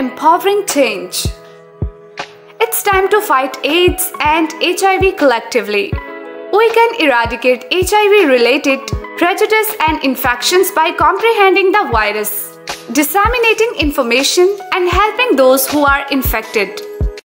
empowering change. It's time to fight AIDS and HIV collectively. We can eradicate HIV related prejudice and infections by comprehending the virus, disseminating information, and helping those who are infected.